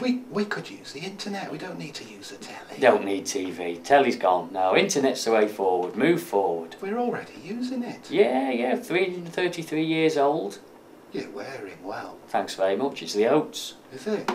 We, we could use the internet, we don't need to use the telly. Don't need TV. Telly's gone now. Internet's the way forward. Move forward. We're already using it. Yeah, yeah. 333 years old. You're wearing well. Thanks very much. It's the oats. Is it?